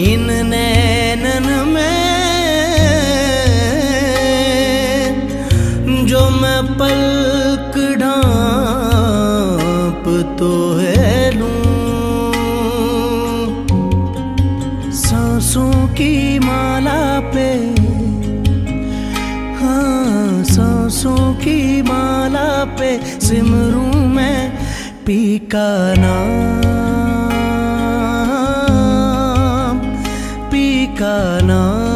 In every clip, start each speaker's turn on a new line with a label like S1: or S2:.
S1: इन नैनन में जो मैं पलक ढांप तो है लूँ। सांसों की माला पे हाँ सांसों की माला पे सिमरूं मैं पी का नाम। का नाम।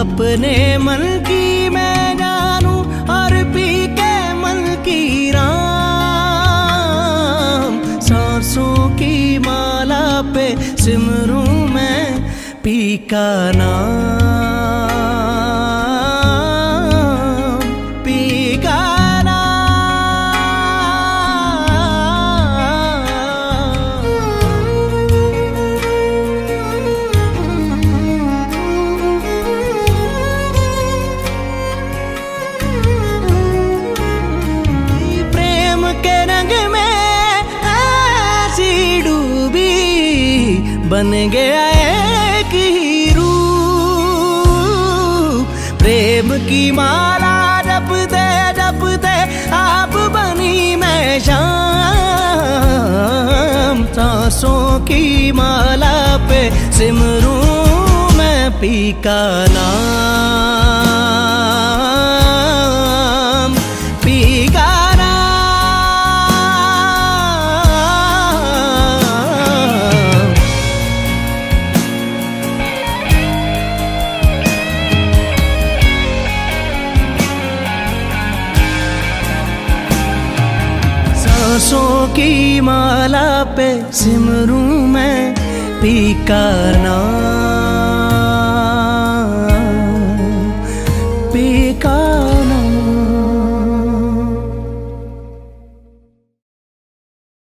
S1: अपने मन की मैं जानू और पी के मन की राम। सांसों की माला पे सिमरू मैं पी का नाम। बन गया एक ही रूप। प्रेम की माला जपते जपते आप बनी मैं शाम। सांसों की माला पे सिमरू मैं पी का नाम। सांसों की माला पे सिमरू मैं पीकर नाम